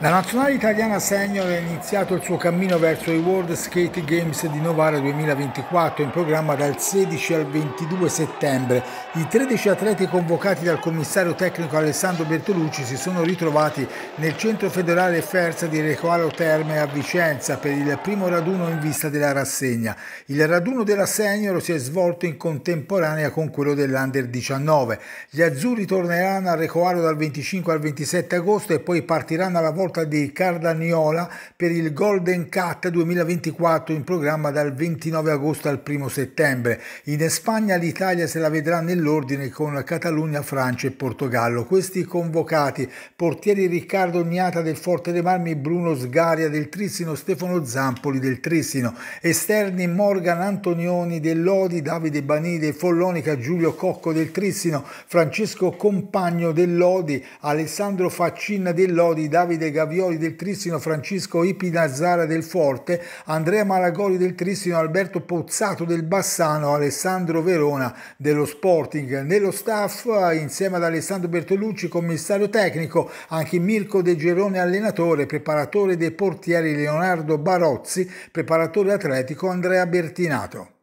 La nazionale italiana senior ha iniziato il suo cammino verso i World Skate Games di Novara 2024 in programma dal 16 al 22 settembre. I 13 atleti convocati dal commissario tecnico Alessandro Bertolucci si sono ritrovati nel centro federale Fersa di Recoaro Terme a Vicenza per il primo raduno in vista della rassegna. Il raduno della senior si è svolto in contemporanea con quello dell'Under 19. Gli azzurri torneranno a Recoaro dal 25 al 27 agosto e poi partiranno alla volta volta di Cardagnola per il Golden Cut 2024 in programma dal 29 agosto al 1 settembre. In Spagna l'Italia se la vedrà nell'ordine con Catalogna, Francia e Portogallo. Questi convocati, portieri Riccardo Gnata del Forte dei Marmi, Bruno Sgaria del Trissino, Stefano Zampoli del Trissino, esterni Morgan Antonioni dell'Odi, Davide Banide, Follonica, Giulio Cocco del Trissino, Francesco Compagno dell'Odi, Alessandro Faccin dell'Odi, Davide Gavioli del Trissino, Francisco Ipinazzara del Forte, Andrea Malagoli del Trissino, Alberto Pozzato del Bassano, Alessandro Verona dello Sporting. Nello staff, insieme ad Alessandro Bertolucci, commissario tecnico, anche Mirko De Gerone allenatore, preparatore dei portieri Leonardo Barozzi, preparatore atletico Andrea Bertinato.